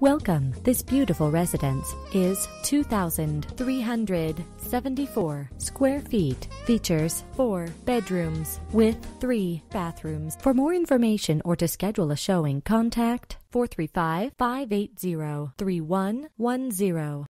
Welcome. This beautiful residence is 2,374 square feet. Features four bedrooms with three bathrooms. For more information or to schedule a showing, contact 435 580 3110.